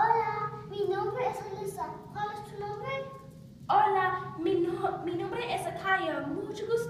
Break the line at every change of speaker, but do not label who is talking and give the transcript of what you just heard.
Hola, mi nombre es Alyssa. ¿Cuál es tu nombre?
Hola, mi, no- mi nombre es Akaya. Mucho gusto.